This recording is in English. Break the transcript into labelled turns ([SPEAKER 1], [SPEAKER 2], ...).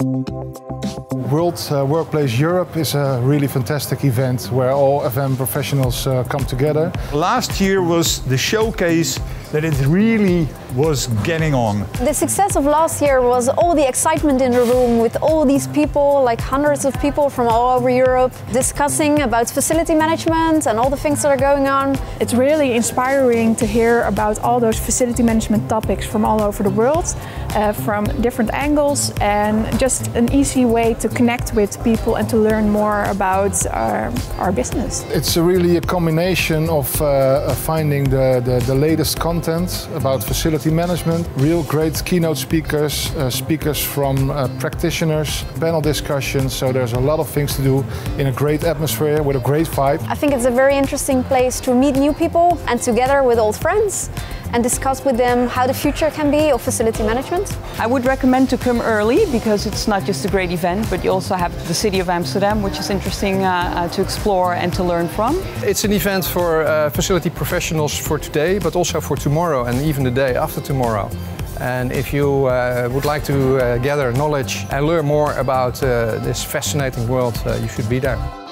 [SPEAKER 1] World uh, Workplace Europe is a really fantastic event where all FM professionals uh, come together.
[SPEAKER 2] Last year was the showcase that it really was getting on.
[SPEAKER 3] The success of last year was all the excitement in the room with all these people, like hundreds of people from all over Europe, discussing about facility management and all the things that are going on.
[SPEAKER 4] It's really inspiring to hear about all those facility management topics from all over the world, uh, from different angles, and just an easy way to connect with people and to learn more about our, our business.
[SPEAKER 1] It's really a combination of uh, finding the, the, the latest content content about facility management, real great keynote speakers, uh, speakers from uh, practitioners, panel discussions. So there's a lot of things to do in a great atmosphere with a great vibe.
[SPEAKER 3] I think it's a very interesting place to meet new people and together with old friends and discuss with them how the future can be of facility management.
[SPEAKER 5] I would recommend to come early because it's not just a great event, but you also have the city of Amsterdam, which is interesting uh, uh, to explore and to learn from.
[SPEAKER 6] It's an event for uh, facility professionals for today, but also for tomorrow and even the day after tomorrow. And if you uh, would like to uh, gather knowledge and learn more about uh, this fascinating world, you should be there.